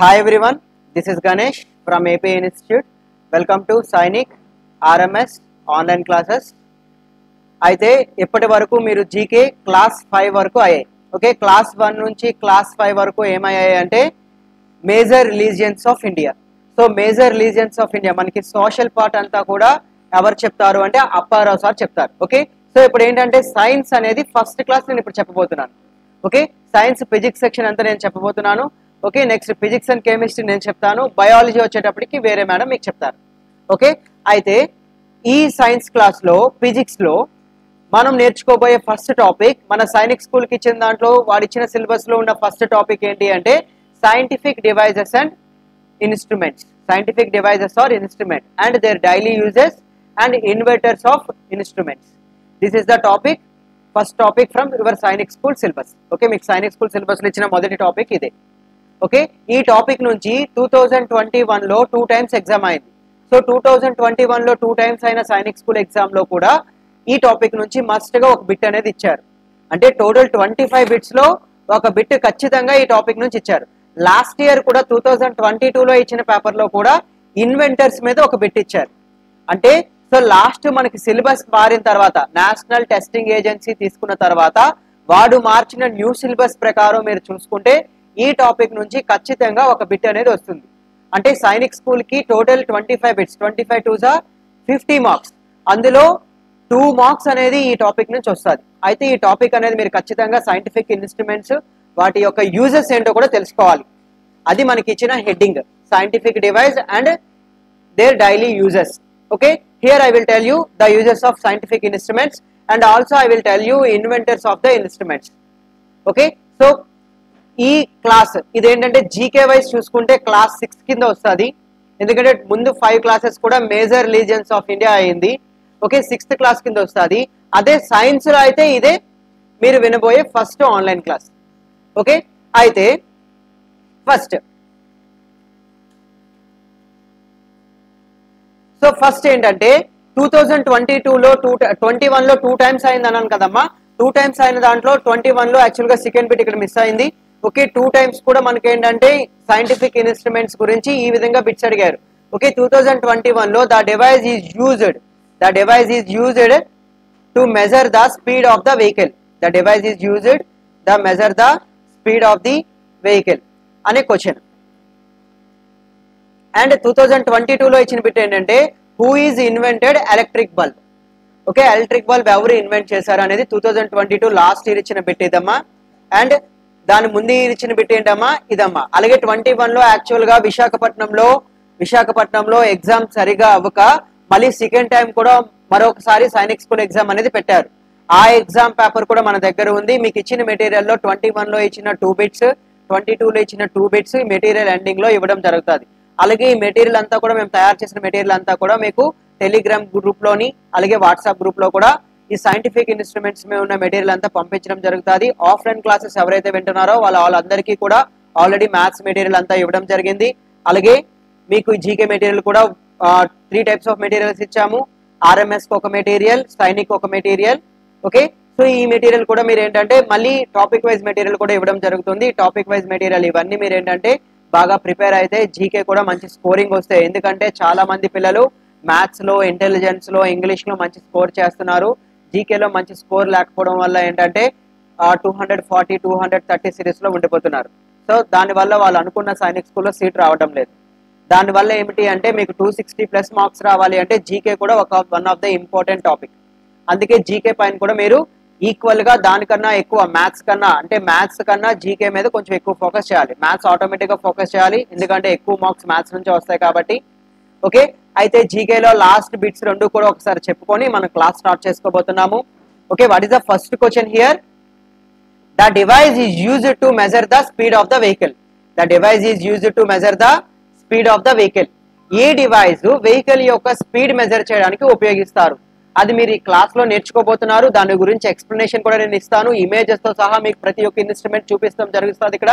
Hi everyone, this is Ganesh from AP Institute. Welcome to Sainik RMS online classes అయితే ఇప్పటి వరకు మీరు GK class five వరకు అయ్యాయి. ఓకే క్లాస్ వన్ నుంచి క్లాస్ ఫైవ్ వరకు ఏమయ్యాయి అంటే major religions of India so major religions of India మనకి సోషల్ పార్ట్ అంతా కూడా ఎవరు చెప్తారు అంటే అప్పారావు సార్ చెప్తారు. ఓకే సో ఇప్పుడు ఏంటంటే సైన్స్ అనేది ఫస్ట్ క్లాస్ నేను ఇప్పుడు చెప్పబోతున్నాను. ఓకే సైన్స్ ఫిజిక్స్ సెక్షన్ అంతా నేను చెప్పబోతున్నాను. Okay next physics and chemistry నేను చెప్తాను. బయాలజీ వచ్చేటప్పటికి వేరే మేడం మీకు చెప్తారు ఓకే అయితే ఈ సైన్స్ క్లాస్లో ఫిజిక్స్లో మనం నేర్చుకోబోయే ఫస్ట్ టాపిక్ మన సైనిక్ స్కూల్కి ఇచ్చిన దాంట్లో వాడిచ్చిన సిలబస్లో ఉన్న ఫస్ట్ టాపిక్ ఏంటి అంటే scientific devices and instruments scientific devices or instrument and their daily uses and inventors of instruments this is the topic first topic from your Sainik school syllabus okay మీకు Sainik school సిలబస్లో ఇచ్చిన మొదటి topic ఇదే. Okay? ఈ topic నుంచి two thousand twenty వన్లో two times exam అయింది. So two thousand twenty వన్లో టూ టైమ్స్ అయిన సైనిక్ స్కూల్ ఎగ్జామ్లో కూడా ఈ టాపిక్ నుంచి మస్ట్గా ఒక బిట్ అనేది ఇచ్చారు. అంటే టోటల్ ట్వంటీ ఫైవ్ బిట్స్లో ఒక బిట్ ఖచ్చితంగా ఈ టాపిక్ నుంచి ఇచ్చారు. లాస్ట్ ఇయర్ కూడా టూ థౌజండ్ ట్వంటీ టూలో ఇచ్చిన పేపర్లో కూడా ఇన్వెంటర్స్ మీద ఒక బిట్ ఇచ్చారు. అంటే సో లాస్ట్ మనకి సిలబస్ మారిన తర్వాత నేషనల్ టెస్టింగ్ ఏజెన్సీ తీసుకున్న తర్వాత వాడు మార్చిన న్యూ సిలబస్ ప్రకారం మీరు చూసుకుంటే ఈ టాపిక్ నుంచి ఖచ్చితంగా ఒక బిట్ అనేది వస్తుంది. అంటే సైనిక్ స్కూల్కి total twenty five bits twenty five two జా ఫిఫ్టీ మార్క్స్. అందులో టూ మార్క్స్ అనేది ఈ టాపిక్ నుంచి వస్తుంది. అయితే ఈ టాపిక్ అనేది మీరు ఖచ్చితంగా సైంటిఫిక్ ఇన్స్ట్రుమెంట్స్ వాటి యొక్క యూజెస్ ఏంటో కూడా తెలుసుకోవాలి. అది మనకి ఇచ్చిన heading scientific device and their daily uses okay? Here I will tell you the uses of scientific instruments and also I will tell you inventors of the instruments okay? So ఈ class ఇదేంటంటే GK wise చూసుకుంటే class six కింద వస్తుంది. ఎందుకంటే ముందు five classes కూడా major religions of India అయింది. Okay sixth class కింద వస్తుంది. అదే సైన్స్లో అయితే ఇదే మీరు వినబోయే ఫస్ట్ ఆన్లైన్ క్లాస్ ఓకే అయితే ఫస్ట్ సో ఫస్ట్ ఏంటంటే టూ థౌజండ్ ట్వంటీ టూలో టూ ట్వంటీ వన్లో టూ టైమ్స్ అయింది అన్నాను కదమ్మా. టూ టైమ్స్ అయిన దాంట్లో ట్వంటీ వన్లో యాక్చువల్గా సెకండ్ బిట్ ఇక్కడ మిస్ అయింది. ఓకే టూ టైమ్స్ కూడా మనకి ఏంటంటే సైంటిఫిక్ ఇన్స్ట్రుమెంట్స్ గురించి ఈ విధంగా బిట్స్ అడిగారు. ఓకే టూ థౌజండ్ ట్వంటీ వన్లో the device is used the device is used to measure the speed of the vehicle the device is used the measure the speed of the vehicle అనే question and two thousand twenty టూలో ఇచ్చిన bit ఏంటంటే who is invented electric bulb okay electric bulb ఎవరు invent చేశారు అనేది two thousand twenty two last year ఇచ్చిన bit ఇదమ్మా. And దాని ముందు ఇచ్చిన బిట్ ఏంటమ్మా? ఇదమ్మా. అలాగే ట్వంటీ వన్లో యాక్చువల్గా విశాఖపట్నంలో విశాఖపట్నంలో ఎగ్జామ్ సరిగా అవ్వక మళ్ళీ సెకండ్ టైం కూడా మరొకసారి సైనిక్ స్కూల్ ఎగ్జామ్ అనేది పెట్టారు. ఆ ఎగ్జామ్ పేపర్ కూడా మన దగ్గర ఉంది. మీకు ఇచ్చిన మెటీరియల్లో ట్వంటీ వన్లో ఇచ్చిన టూ బిట్స్ ట్వంటీ టూలో ఇచ్చిన టూ బిట్స్ ఈ మెటీరియల్ ఎండింగ్లో ఇవ్వడం జరుగుతుంది. అలాగే ఈ మెటీరియల్ అంతా కూడా మేము తయారు చేసిన మెటీరియల్ అంతా కూడా మీకు టెలిగ్రామ్ గ్రూప్లోని అలాగే వాట్సాప్ గ్రూప్లో కూడా ఈ సైంటిఫిక్ ఇన్స్ట్రుమెంట్స్ మీద ఉన్న మెటీరియల్ అంతా పంపించడం జరుగుతుంది. ఆఫ్లైన్ క్లాసెస్ ఎవరైతే వింటున్నారో వాళ్ళ వాళ్ళందరికీ కూడా ఆల్రెడీ మ్యాథ్స్ మెటీరియల్ అంతా ఇవ్వడం జరిగింది. అలాగే మీకు జీకే మెటీరియల్ కూడా త్రీ టైప్స్ ఆఫ్ మెటీరియల్స్ ఇచ్చాము. ఆర్ఎంఎస్ ఒక మెటీరియల్ సైనిక్ ఒక మెటీరియల్ ఓకే సో ఈ మెటీరియల్ కూడా మీరు ఏంటంటే మళ్ళీ టాపిక్ వైజ్ మెటీరియల్ కూడా ఇవ్వడం జరుగుతుంది. టాపిక్ వైజ్ మెటీరియల్ ఇవన్నీ మీరు ఏంటంటే బాగా ప్రిపేర్ అయితే జీకే కూడా మంచి స్కోరింగ్ వస్తాయి. ఎందుకంటే చాలా మంది పిల్లలు మ్యాథ్స్లో ఇంటెలిజెన్స్లో ఇంగ్లీష్లో మంచి స్కోర్ చేస్తున్నారు. జీకేలో మంచి స్కోర్ లేకపోవడం వల్ల ఏంటంటే two hundred forty two hundred thirty సిరీస్లో ఉండిపోతున్నారు. సో దానివల్ల వాళ్ళు అనుకున్న సైనిక్ స్కూల్లో సీట్ రావడం లేదు. దానివల్ల ఏమిటి అంటే మీకు టూ సిక్స్టీ ప్లస్ మార్క్స్ రావాలి అంటే జీకే కూడా ఒక one of the important topic అందుకే జీకే పైన కూడా మీరు ఈక్వల్గా దానికన్నా ఎక్కువ మ్యాథ్స్ కన్నా అంటే మ్యాథ్స్ కన్నా జీకే మీద కొంచెం ఎక్కువ ఫోకస్ చేయాలి. మ్యాథ్స్ ఆటోమేటిక్గా ఫోకస్ చేయాలి. ఎందుకంటే ఎక్కువ మార్క్స్ మ్యాథ్స్ నుంచి వస్తాయి కాబట్టి ఓకే? అయితే జీకేలో లాస్ట్ బిట్స్ రెండు కూడా ఒకసారి చెప్పుకొని మనం class start చేసుకోబోతున్నాము. Okay what is the first question here the device is use to measure the speed of the vehicle the device is use to measure the speed of the vehicle A device vehicle యొక్క speed measure చేయడానికి ఉపయోగిస్తారు? అది మీరు ఈ క్లాస్లో నేర్చుకోబోతున్నారు. దాని గురించి explanation కూడా నేను ఇస్తాను. ఇమేజెస్తో సహా మీకు ప్రతి ఒక్క ఇన్స్ట్రుమెంట్ చూపిస్తాం జరుగుతుంది ఇక్కడ.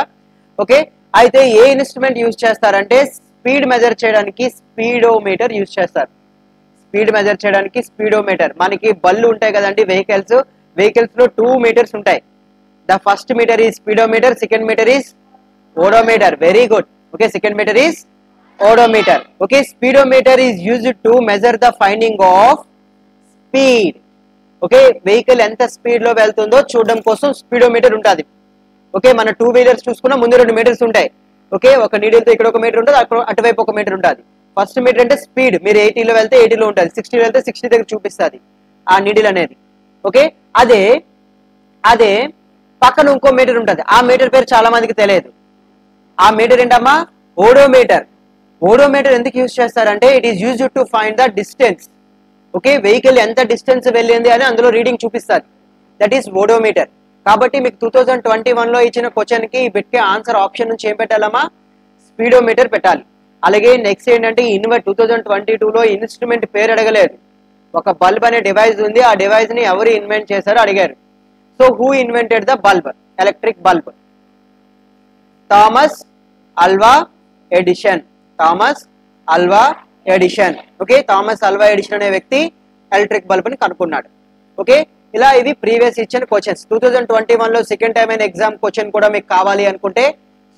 ఓకే? అయితే ఏ ఇన్స్ట్రుమెంట్ యూజ్ చేస్తారంటే స్పీడ్ మెజర్ చేయడానికి స్పీడోమీటర్ యూజ్ చేస్తారు. స్పీడ్ మెజర్ చేయడానికి స్పీడోమీటర్ మనకి బళ్ళు ఉంటాయి కదండి వెహికల్స్ వెహికల్స్లో టూ మీటర్స్ ఉంటాయి. The first meter is speedometer second meter is odometer very good okay second meter is odometer okay speedometer is use to measure the finding of speed okay vehicle ఎంత స్పీడ్లో వెళ్తుందో చూడడం కోసం speedometer ఉంటుంది okay మన two wheelers చూసుకున్న ముందు రెండు మీటర్స్ ఉంటాయి. ఓకే? ఒక నీడిల్తో ఇక్కడ ఒక మీటర్ ఉంటుంది అక్కడ అటువైపు ఒక మీటర్ ఉంటుంది ఫస్ట్ మీటర్ అంటే స్పీడ్ మీరు ఎయిటీలో వెళ్తే ఎయిటీలో ఉంటుంది సిక్స్టీలో వెళ్తే సిక్స్టీ దగ్గర చూపిస్తుంది ఆ నీడిల్ అనేది. ఓకే? అదే అదే పక్కన ఇంకో మీటర్ ఉంటుంది. ఆ మీటర్ పేరు చాలా మందికి తెలియదు. ఆ మీటర్ ఏంటమ్మా? ఓడోమీటర్ ఓడోమీటర్ ఎందుకు యూజ్ చేస్తారంటే it is use to find the distance okay? Vehicle ఎంత డిస్టెన్స్ వెళ్ళింది అని అందులో రీడింగ్ చూపిస్తారు దట్ ఈస్ ఓడోమీటర్ కాబట్టి మీకు టూ థౌజండ్ ట్వంటీ వన్లో ఇచ్చిన క్వశ్చన్కి పెట్టే ఆన్సర్ ఆప్షన్ నుంచి ఏం పెట్టాలమ్మా? స్పీడోమీటర్ పెట్టాలి. అలాగే నెక్స్ట్ ఏంటంటే ఇన్వర్ టూ థౌజండ్ ట్వంటీ టూలో ఇన్స్ట్రుమెంట్ పేరు అడగలేదు. ఒక బల్బ్ అనే డివైస్ ఉంది. ఆ డివైస్ని ఎవరు ఇన్వెంట్ చేశారో అడిగారు. So who invented the bulb electric bulb Thomas Alva Edison Thomas Alva Edison okay Thomas Alva Edison అనే వ్యక్తి ఎలక్ట్రిక్ బల్బ్ని కనుక్కున్నాడు. ఓకే ఇలా ఇవి ప్రీవియస్ ఇచ్చిన క్వశ్చన్స్ టూ థౌజండ్ ట్వంటీ వన్లో సెకండ్ టైం అయిన ఎగ్జామ్ క్వశ్చన్ కూడా మీకు కావాలి అనుకుంటే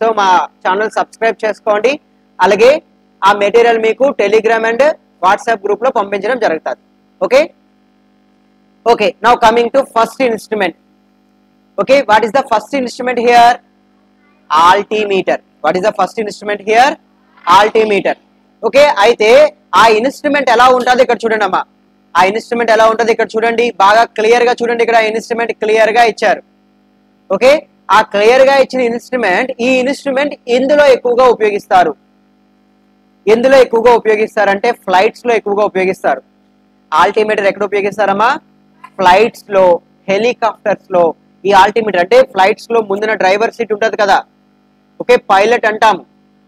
సో మా ఛానల్ సబ్స్క్రైబ్ చేసుకోండి. అలాగే ఆ మెటీరియల్ మీకు టెలిగ్రామ్ అండ్ వాట్సాప్ గ్రూప్లో పంపించడం జరుగుతుంది. Okay okay now coming to first instrument okay what is the first instrument here altimeter what is the first instrument here altimeter okay అయితే ఆ ఇన్స్ట్రుమెంట్ ఎలా ఉంటుంది ఇక్కడ చూడండి అమ్మా ఆ ఇన్స్ట్రుమెంట్ ఎలా ఉంటుంది ఇక్కడ చూడండి. బాగా క్లియర్గా చూడండి ఇక్కడ ఇన్స్ట్రుమెంట్ క్లియర్గా ఇచ్చారు. ఓకే? ఆ క్లియర్గా ఇచ్చిన ఇన్స్ట్రుమెంట్ ఈ ఇన్స్ట్రుమెంట్ ఎందులో ఎక్కువగా ఉపయోగిస్తారు. ఎందులో ఎక్కువగా ఉపయోగిస్తారంటే ఫ్లైట్స్లో ఎక్కువగా ఉపయోగిస్తారు. ఆల్టిమీటర్ ఎక్కడ ఉపయోగిస్తారమ్మా? ఫ్లైట్స్లో హెలికాప్టర్స్లో. ఈ ఆల్టిమీటర్ అంటే ఫ్లైట్స్లో ముందున డ్రైవర్ సీట్ ఉంటుంది కదా. ఓకే? పైలట్ అంటాం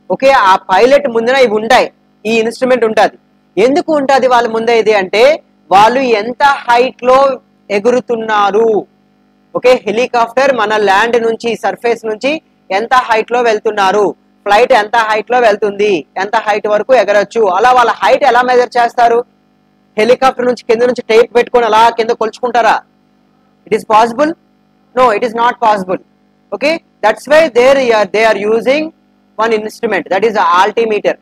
ఓకే? ఆ పైలట్ ముందున ఇవి ఉంటాయి. ఈ ఇన్స్ట్రుమెంట్ ఉంటుంది. ఎందుకు ఉంటుంది వాళ్ళ ముందే ఇది అంటే వాళ్ళు ఎంత హైట్లో ఎగురుతున్నారు? ఓకే హెలికాప్టర్ మన ల్యాండ్ నుంచి సర్ఫేస్ నుంచి ఎంత హైట్లో వెళ్తున్నారు? ఫ్లైట్ ఎంత హైట్లో వెళ్తుంది? ఎంత హైట్ వరకు ఎగరొచ్చు? అలా వాళ్ళ హైట్ ఎలా మెజర్ చేస్తారు? హెలికాప్టర్ నుంచి కింద నుంచి టేప్ పెట్టుకొని అలా కింద కొలుచుకుంటారా? It is possible no it is not possible okay that's why there they are using one instrument that is altimeter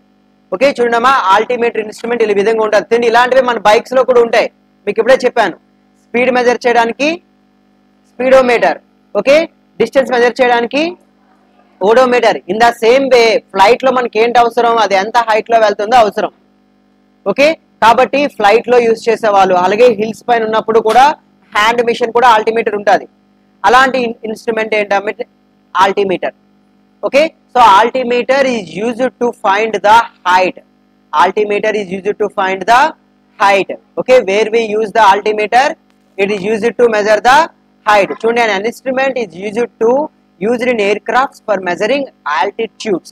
okay చూడమ్మా ఆల్టిమేటర్ ఇన్స్ట్రుమెంట్ ఈ విధంగా ఉంటుంది. తిండి ఇలాంటివి మన బైక్స్లో కూడా ఉంటాయి. మీకు ఇప్పుడే చెప్పాను. స్పీడ్ మెజర్ చేయడానికి స్పీడోమీటర్ ఓకే? డిస్టెన్స్ మెజర్ చేయడానికి odometer in the same way ఫ్లైట్లో మనకి ఏంటి అవసరం? అది ఎంత హైట్లో వెళ్తుందో అవసరం. ఓకే? కాబట్టి ఫ్లైట్లో యూజ్ చేసే వాళ్ళు అలాగే హిల్స్ పైన ఉన్నప్పుడు కూడా హ్యాండ్ మిషన్ కూడా ఆల్టిమీటర్ ఉంటుంది. అలాంటి ఇన్స్ట్రుమెంట్ ఏంటంటే altimeter okay so altimeter is used to find the height altimeter is used to find the height okay where we use the altimeter it is used to measure the height చూడండి an instrument is used to used in aircrafts for measuring altitudes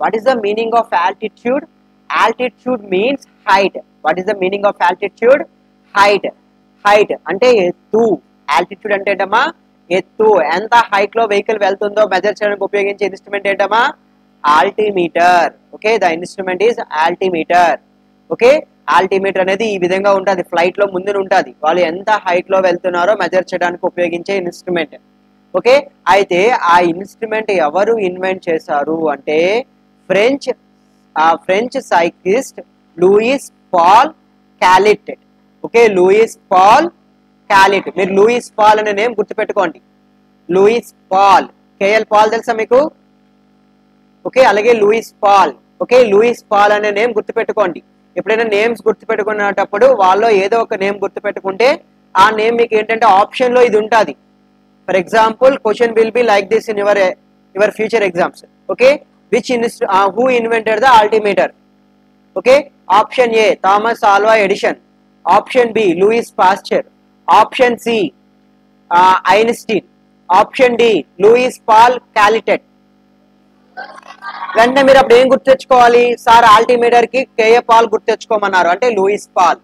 what is the meaning of altitude altitude means height what is the meaning of altitude height height అంటే ఎత్తు altitude అంటే ఏంటమ్మా ఎత్తు ఎంత హైట్లో vehicle వెళ్తుందో measure చేయడానికి ఉపయోగించే ఇన్స్ట్రుమెంట్ ఏంటమ్మా? Altimeter okay the instrument is altimeter okay altimeter అనేది ఈ విధంగా ఉంటుంది. ఫ్లైట్లో ముందు ఉంటుంది. వాళ్ళు ఎంత హైట్లో వెళ్తున్నారో మెజర్ చేయడానికి ఉపయోగించే ఇన్స్ట్రుమెంట్ ఓకే అయితే ఆ ఇన్స్ట్రుమెంట్ ఎవరు ఇన్వెంట్ చేశారు అంటే ఫ్రెంచ్ ఆ French physicist Louis Paul Cailletet okay Louis Paul Cailletet మీరు లూయిస్ పాల్ అనే నేమ్ గుర్తుపెట్టుకోండి. Louis Paul. కేఎల్ పాల్ తెలుసా మీకు? ఓకే అలాగే Louis Paul. Okay Louis Paul అనే నేమ్ గుర్తుపెట్టుకోండి. ఎప్పుడైనా నేమ్స్ గుర్తుపెట్టుకునేటప్పుడు వాళ్ళలో ఏదో ఒక నేమ్ గుర్తుపెట్టుకుంటే ఆ నేమ్ మీకు ఏంటంటే ఆప్షన్లో ఇది ఉంటుంది. For example question will be like this in your your future exams. Okay which who invented the altimeter. Okay option A Thomas Alva Edison. Option B Louis Pasteur. Option C Einstein option D Louis Paul Cailletet వెంటనే మీరు అప్పుడు ఏం గుర్తు తెచ్చుకోవాలి? Sir ఆల్టిమీటర్కి KA Paul గుర్తు తెచ్చుకోమన్నారు. అంటే Louis Paul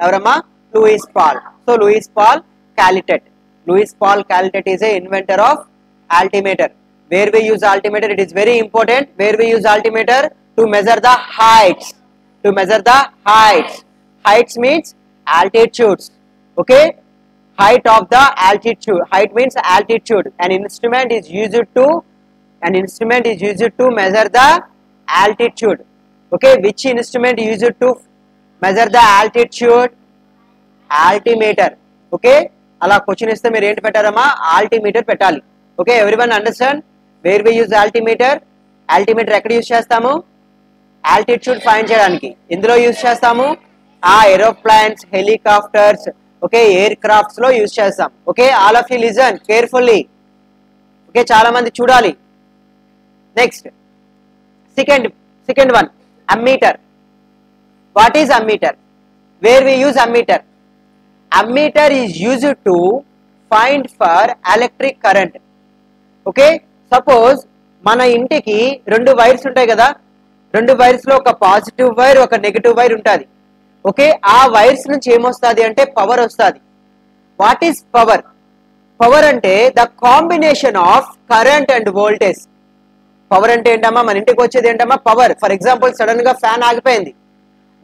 ఎవరమ్మా? Louis Paul so Louis Paul Cailletet Louis Paul Cailletet is a inventor of altimeter where we use altimeter it is very important where we use altimeter to measure the heights to measure the heights heights means altitudes. Okay? Height of the altitude height means altitude and instrument is use to and instrument is use to measure the altitude okay which instrument use to measure the altitude altimeter okay అలా question ఇస్తే మీరు ఏంటి పెట్టారమ్మా? Altimeter పెట్టాలి. Okay every one understand where we use altimeter altimeter ఎక్కడ use చేస్తాము? Altitude fine చేయడానికి. ఇందులో యూజ్ చేస్తాము? ఆ ఏరోప్లాన్స్ హెలికాప్టర్స్ ఓకే ఎయిర్ క్రాఫ్ట్స్లో యూజ్ చేస్తాం. Okay all of you listen carefully okay చాలా మంది చూడాలి. Next second second one ammeter what is ammeter where we use ammeter ammeter is use to find for electric current okay suppose మన ఇంటికి రెండు wires ఉంటాయి కదా. రెండు వైర్స్లో ఒక పాజిటివ్ వైర్ ఒక నెగిటివ్ వైర్ ఉంటుంది. ఓకే? ఆ వైర్స్ నుంచి ఏమొస్తుంది అంటే పవర్ వస్తుంది. వాట్ ఈస్ పవర్ పవర్ అంటే the combination of current and voltage power అంటే ఏంటమ్మా? మన ఇంటికి వచ్చేది ఏంటమ్మా? పవర్ ఫర్ ఎగ్జాంపుల్ సడన్గా ఫ్యాన్ ఆగిపోయింది.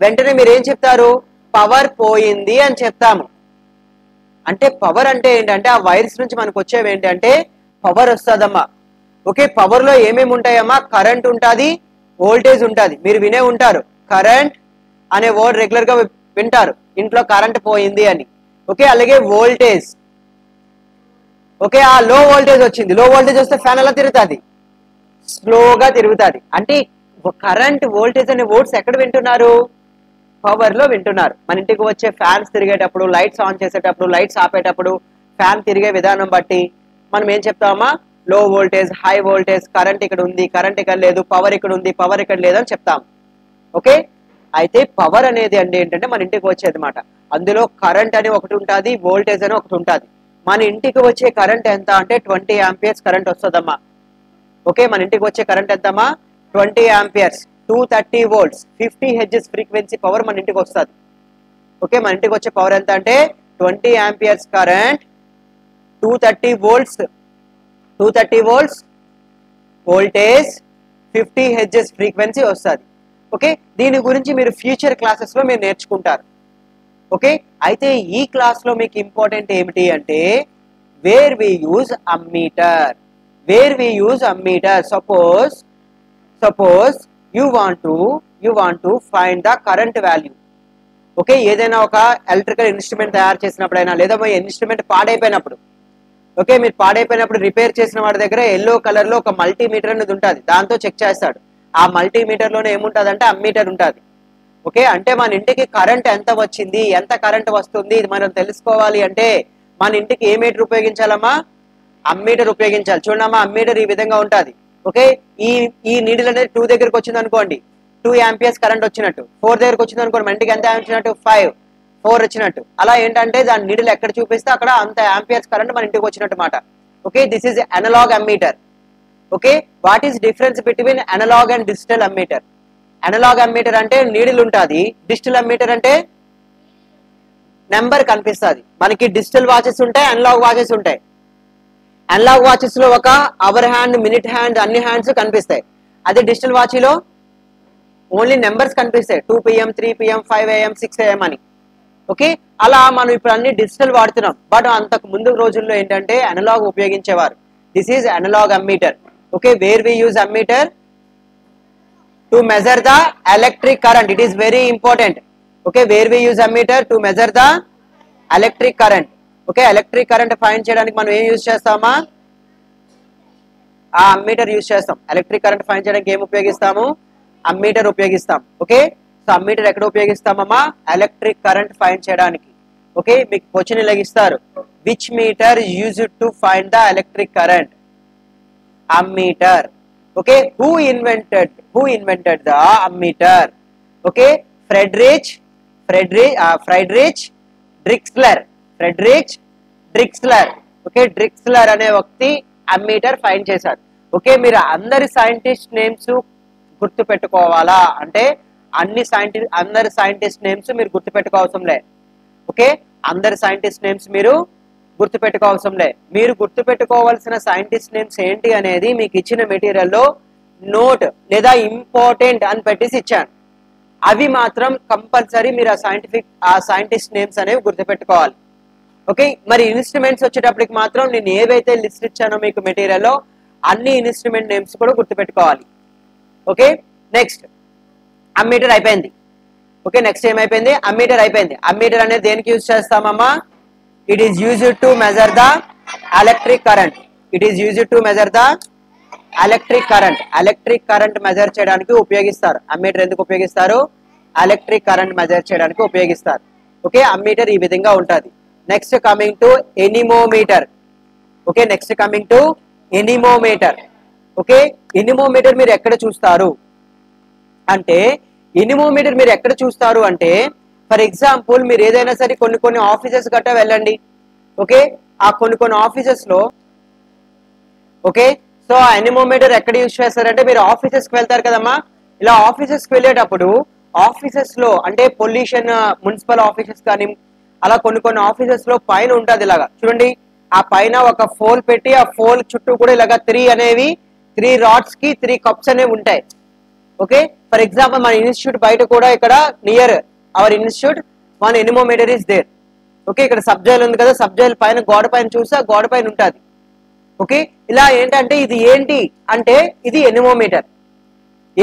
వెంటనే మీరు ఏం చెప్తారు? పవర్ పోయింది అని చెప్తాము. అంటే పవర్ అంటే ఏంటంటే ఆ వైర్స్ నుంచి మనకు వచ్చేవి ఏంటంటే పవర్ వస్తుందమ్మా. ఓకే? పవర్లో ఏమేమి ఉంటాయమ్మా? కరెంట్ ఉంటుంది వోల్టేజ్ ఉంటుంది. మీరు వినే ఉంటారు. కరెంట్ అనే వర్డ్ రెగ్యులర్గా వింటారు. ఇంట్లో కరెంట్ పోయింది అని. ఓకే? అలాగే వోల్టేజ్ ఓకే? ఆ లో వోల్టేజ్ వచ్చింది. లో వోల్టేజ్ వస్తే ఫ్యాన్ ఎలా తిరుగుతుంది? స్లోగా తిరుగుతుంది. అంటే కరెంట్ వోల్టేజ్ అనే వర్డ్స్ ఎక్కడ వింటున్నారు? పవర్లో వింటున్నారు. మన ఇంటికి వచ్చే ఫ్యాన్స్ తిరిగేటప్పుడు లైట్స్ ఆన్ చేసేటప్పుడు లైట్స్ ఆపేటప్పుడు ఫ్యాన్ తిరిగే విధానం బట్టి మనం ఏం చెప్తామా? లో వోల్టేజ్ హై వోల్టేజ్ కరెంట్ ఇక్కడ ఉంది కరెంట్ ఇక్కడ లేదు పవర్ ఇక్కడ ఉంది పవర్ ఇక్కడ లేదు అని చెప్తాం. ఓకే? అయితే పవర్ అనేది అండి ఏంటంటే మన ఇంటికి వచ్చేదన్నమాట అందులో కరెంట్ అని ఒకటి ఉంటుంది వోల్టేజ్ అని ఒకటి ఉంటుంది. మన ఇంటికి వచ్చే కరెంట్ ఎంత అంటే ట్వంటీ ఆంపియర్స్ కరెంట్ వస్తుందమ్మా. ఓకే మన ఇంటికి వచ్చే కరెంట్ ఎంతమ్మా? Twenty amperes two thirty volts fifty HS frequency power మన ఇంటికి వస్తుంది. ఓకే మన ఇంటికి వచ్చే పవర్ ఎంత అంటే twenty amperes current two thirty volts two thirty volts voltage fifty HS frequency వస్తుంది. ఓకే? దీని గురించి మీరు ఫ్యూచర్ క్లాసెస్లో మీరు నేర్చుకుంటారు. ఓకే? అయితే ఈ క్లాస్లో మీకు ఇంపార్టెంట్ ఏమిటి అంటే where we use ammeter where we use ammeter suppose suppose you want to you want to find the current value okay? ఏదైనా ఒక ఎలక్ట్రికల్ ఇన్స్ట్రుమెంట్ తయారు చేసినప్పుడైనా లేదా మీ ఇన్స్ట్రుమెంట్ పాడైపోయినప్పుడు. ఓకే? మీరు పాడైపోయినప్పుడు రిపేర్ చేసిన వాడి దగ్గర ఎల్లో కలర్లో ఒక మల్టీమీటర్ అనేది ఉంటుంది. దాంతో చెక్ చేస్తాడు. ఆ మల్టీమీటర్లోనే ఏముంటుంది అంటే అమ్మీటర్ ఉంటుంది. ఓకే? అంటే మన ఇంటికి కరెంట్ ఎంత వచ్చింది? ఎంత కరెంట్ వస్తుంది? ఇది మనం తెలుసుకోవాలి అంటే మన ఇంటికి ఏ మీటర్ ఉపయోగించాలమ్మా? అమ్మీటర్ ఉపయోగించాలి. చూడమ్మా అమ్మీటర్ ఈ విధంగా ఉంటుంది. ఓకే? ఈ ఈ నీడిల్ అనేది టూ దగ్గరకు వచ్చింది అనుకోండి టూ యాంపియర్స్ కరెంట్ వచ్చినట్టు. ఫోర్ దగ్గరకు వచ్చింది అనుకోండి మన ఇంటికి ఎంత వచ్చినట్టు? ఫైవ్. ఫోర్ వచ్చినట్టు. అలా ఏంటంటే దాని నీడిల్ ఎక్కడ చూపిస్తే అక్కడ అంత యాంపియర్స్ కరెంట్ మన ఇంటికి వచ్చినట్టు మాట. Okay? This is analog ammeter. Okay? What is difference between analog and digital ammeter analog ammeter అంటే నీడిల్ ఉంటుంది డిజిటల్ అమ్మీటర్ అంటే నెంబర్ కనిపిస్తుంది. మనకి డిజిటల్ వాచెస్ ఉంటాయి అనలాగ్ వాచెస్ ఉంటాయి. అనలాగ్ వాచెస్లో ఒక అవర్ హ్యాండ్ మినిట్ హ్యాండ్ అన్ని హ్యాండ్స్ కనిపిస్తాయి. అదే డిజిటల్ వాచ్లో ఓన్లీ నెంబర్స్ కనిపిస్తాయి. Two PM three PM five AM six AM అని. ఓకే? అలా మనం ఇప్పుడు అన్ని డిజిటల్ వాడుతున్నాం. బట్ అంతకు ముందు రోజుల్లో ఏంటంటే అనలాగ్ ఉపయోగించేవారు. This is analog ammeter okay where we use ammeter to measure the electric current it is very important okay where we use ammeter to measure the electric current okay electric current find చేయడానికి మనం ఏం use చేస్తామా? ఆ ammeter use చేస్తాం. Electric current find చేయడానికి ఏం ఉపయోగిస్తాము? Ammeter ఉపయోగిస్తాం. ఓకే సో అమ్మీటర్ ఎక్కడ ఉపయోగిస్తామమ్మా? ఎలక్ట్రిక్ కరెంట్ ఫైండ్ చేయడానికి. ఓకే మీకు question ఇలాగిస్తారు which meter use to find the electric current ammeter okay who invented who invented the ammeter okay Friedrich Friedrich Friedrich Drexler Friedrich Drexler okay Drexler అనే వ్యక్తి ammeter find చేశారు okay మీరు అందరి scientist names గుర్తు పెట్టుకోవాలా అంటే అన్ని scientist అందరి సైంటిస్ట్ నేమ్స్ మీరు గుర్తు పెట్టుకోవసరం లే. ఓకే అందరి సైంటిస్ట్ నేమ్స్ మీరు గుర్తు పెట్టుకోవసరం మీరు గుర్తుపెట్టుకోవాల్సిన సైంటిస్ట్ నేమ్స్ ఏంటి అనేది మీకు ఇచ్చిన మెటీరియల్లో నోట్ లేదా ఇంపార్టెంట్ అని పెట్టేసి ఇచ్చాను. అవి మాత్రం కంపల్సరీ మీరు ఆ సైంటిఫిక్ ఆ సైంటిస్ట్ నేమ్స్ అనేవి గుర్తుపెట్టుకోవాలి. ఓకే? మరి ఇన్స్ట్రుమెంట్స్ వచ్చేటప్పటికి మాత్రం నేను ఏవైతే లిస్ట్ ఇచ్చానో మీకు మెటీరియల్లో అన్ని ఇన్స్ట్రుమెంట్ నేమ్స్ కూడా గుర్తుపెట్టుకోవాలి. ఓకే? నెక్స్ట్ అమ్మీటర్ అయిపోయింది. ఓకే? నెక్స్ట్ ఏమైపోయింది? అమ్మీటర్ అయిపోయింది. అమ్మీటర్ అనేది దేనికి use చేస్తామమ్మా? It is use to measure the electric current it is use to measure the electric current electric current measure చేయడానికి ఉపయోగిస్తారు. అమ్మీటర్ ఎందుకు ఉపయోగిస్తారు? ఎలక్ట్రిక్ కరెంట్ మెజర్ చేయడానికి ఉపయోగిస్తారు. ఓకే అమ్మీటర్ ఈ విధంగా ఉంటుంది. Next coming to anemometer okay next coming to anemometer okay anemometer మీరు ఎక్కడ చూస్తారు? అంటే ఎనిమోమీటర్ మీరు ఎక్కడ చూస్తారు అంటే ఫర్ ఎగ్జాంపుల్ మీరు ఏదైనా సరే కొన్ని కొన్ని ఆఫీసెస్ గట్టా వెళ్ళండి ఓకే? ఆ కొన్ని కొన్ని ఆఫీసెస్లో ఓకే? సో ఆ ఎనిమోమీటర్ ఎక్కడ యూజ్ చేస్తారంటే మీరు ఆఫీసెస్కి వెళ్తారు కదమ్మా. ఇలా ఆఫీసెస్కి వెళ్ళేటప్పుడు ఆఫీసెస్లో అంటే పొల్యూషన్ మున్సిపల్ ఆఫీసెస్ కానీ అలా కొన్ని కొన్ని ఆఫీసెస్లో పైన ఉంటుంది ఇలాగా. చూడండి ఆ పైన ఒక ఫోల్ పెట్టి ఆ ఫోల్ చుట్టూ కూడా ఇలాగా త్రీ అనేవి త్రీ రాడ్స్కి త్రీ కప్స్ అనేవి ఉంటాయి. ఓకే? ఫర్ ఎగ్జాంపుల్ మన ఇన్స్టిట్యూట్ బయట కూడా ఇక్కడ near our institute one anemometer is there okay ఇక్కడ సబ్జైల్ ఉంది కదా సబ్జైల్ పైన గోడ పైన చూస్తే గోడ పైన ఉంటుంది. ఓకే ఇలా ఏంటంటే ఇది ఏంటి అంటే ఇది ఎనిమోమీటర్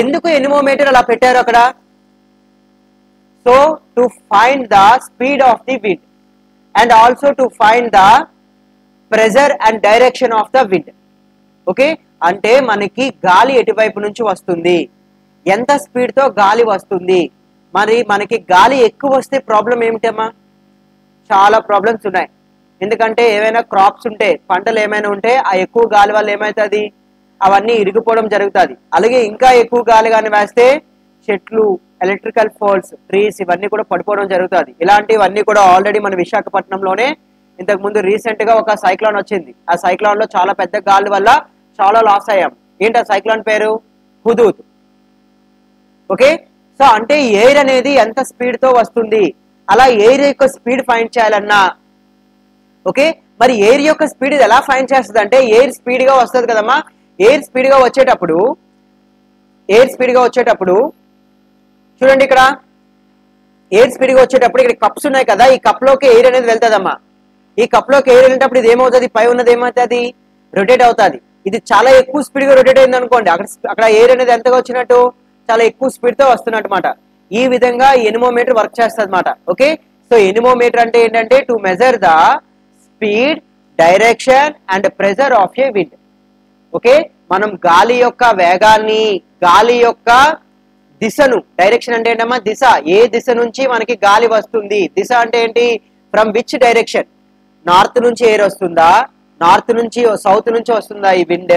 ఎందుకు ఎనిమోమీటర్ అలా పెట్టారు అక్కడ? So to find the speed of the wind and also to find the pressure and direction of the wind okay అంటే మనకి గాలి ఎటువైపు నుంచి వస్తుంది? ఎంత స్పీడ్తో గాలి వస్తుంది? మరి మనకి గాలి ఎక్కువ వస్తే ప్రాబ్లం ఏమిటమ్మా? చాలా ప్రాబ్లమ్స్ ఉన్నాయి. ఎందుకంటే ఏమైనా క్రాప్స్ ఉంటే పంటలు ఏమైనా ఉంటే ఆ ఎక్కువ గాలి వల్ల ఏమవుతుంది అవన్నీ ఇరిగిపోవడం జరుగుతుంది. అలాగే ఇంకా ఎక్కువ గాలి కానీ వేస్తే చెట్లు ఎలక్ట్రికల్ ఫోల్స్ ట్రీస్ ఇవన్నీ కూడా పడిపోవడం జరుగుతుంది. ఇలాంటివన్నీ కూడా ఆల్రెడీ మన విశాఖపట్నంలోనే ఇంతకు ముందు రీసెంట్గా ఒక సైక్లోన్ వచ్చింది. ఆ సైక్లోన్లో చాలా పెద్ద గాలి వల్ల చాలా లాస్ అయ్యాం. ఏంటి ఆ సైక్లోన్ పేరు? హుదూద్. ఓకే? సో అంటే ఎయిర్ అనేది ఎంత స్పీడ్తో వస్తుంది? అలా ఎయిర్ యొక్క స్పీడ్ ఫైండ్ చేయాలన్నా. ఓకే? మరి ఎయిర్ యొక్క స్పీడ్ ఎలా ఫైండ్ చేస్తుంది అంటే ఎయిర్ స్పీడ్గా వస్తుంది కదమ్మా. ఎయిర్ స్పీడ్గా వచ్చేటప్పుడు ఎయిర్ స్పీడ్గా వచ్చేటప్పుడు చూడండి ఇక్కడ. ఎయిర్ స్పీడ్గా వచ్చేటప్పుడు ఇక్కడ కప్స్ ఉన్నాయి కదా ఈ కప్లోకి ఎయిర్ అనేది వెళ్తుందమ్మా. ఈ కప్లోకి ఎయిర్ వెళ్ళినప్పుడు ఇది ఏమవుతుంది? పై ఉన్నది ఏమవుతుంది? రొటేట్ అవుతుంది. ఇది చాలా ఎక్కువ స్పీడ్గా రొటేట్ అయింది అనుకోండి అక్కడ అక్కడ ఎయిర్ అనేది ఎంతగా వచ్చినట్టు? చాలా ఎక్కువ స్పీడ్తో వస్తున్నట్టు ఈ విధంగా ఎనిమోమీటర్ వర్క్ చేస్తుందన్నమాట. ఓకే సో ఎనిమోమీటర్ అంటే ఏంటంటే to measure the speed direction and pressure of a wind okay మనం గాలి యొక్క వేగాన్ని గాలి యొక్క దిశను డైరెక్షన్ అంటే ఏంటమ్మా దిశ. ఏ దిశ నుంచి మనకి గాలి వస్తుంది? దిశ అంటే ఏంటి? ఫ్రమ్ విచ్ డైరెక్షన్ నార్త్ నుంచి ఎయిర్ వస్తుందా? నార్త్ నుంచి సౌత్ నుంచి వస్తుందా ఈ విండ్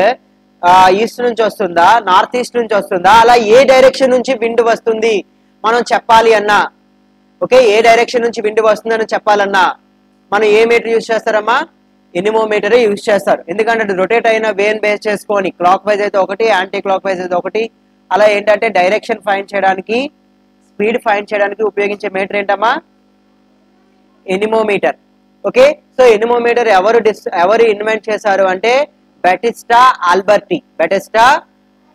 ఈస్ట్ నుంచి వస్తుందా? నార్త్ ఈస్ట్ నుంచి వస్తుందా? అలా ఏ డైరెక్షన్ నుంచి విండ్ వస్తుంది మనం చెప్పాలి అన్నా? ఓకే ఏ డైరెక్షన్ నుంచి విండ్ వస్తుందని చెప్పాలన్నా? మనం ఏ మీటర్ యూజ్ చేస్తారమ్మా? ఎనిమోమీటర్ యూజ్ చేస్తారు. ఎందుకంటే రొటేట్ అయిన వేన్ బేస్ చేసుకొని క్లాక్ వైజ్ అయితే ఒకటి యాంటీ క్లాక్ వైజ్ అయితే ఒకటి. అలా ఏంటంటే డైరెక్షన్ ఫైండ్ చేయడానికి స్పీడ్ ఫైండ్ చేయడానికి ఉపయోగించే మీటర్ ఏంటమ్మా? ఎనిమోమీటర్. ఓకే సో ఎనిమోమీటర్ ఎవరు డిస్ ఎవరు ఇన్వెంట్ చేశారు అంటే Battista Alberti Battista